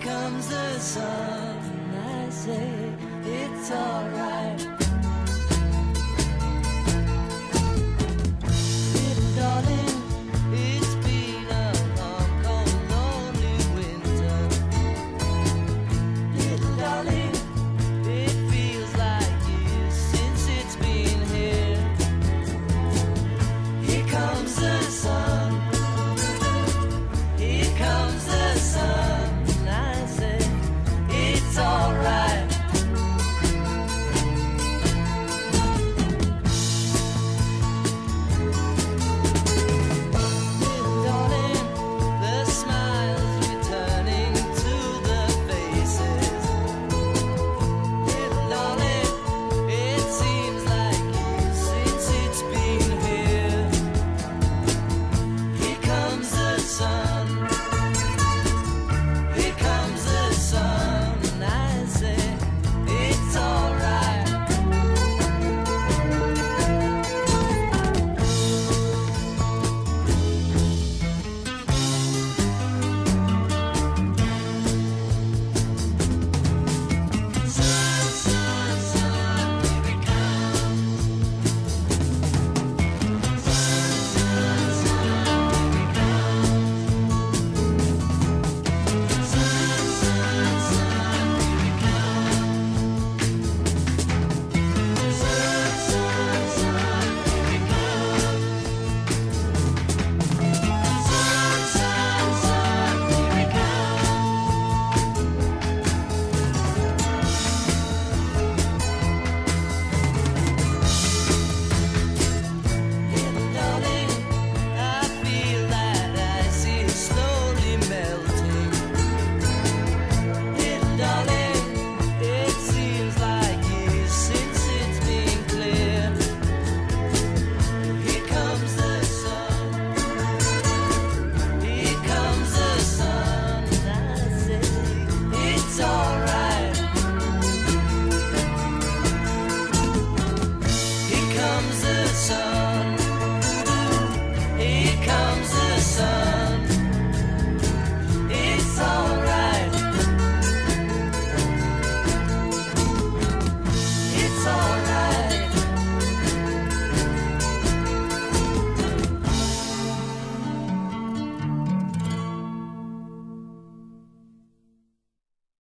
comes the sun. I say it's alright.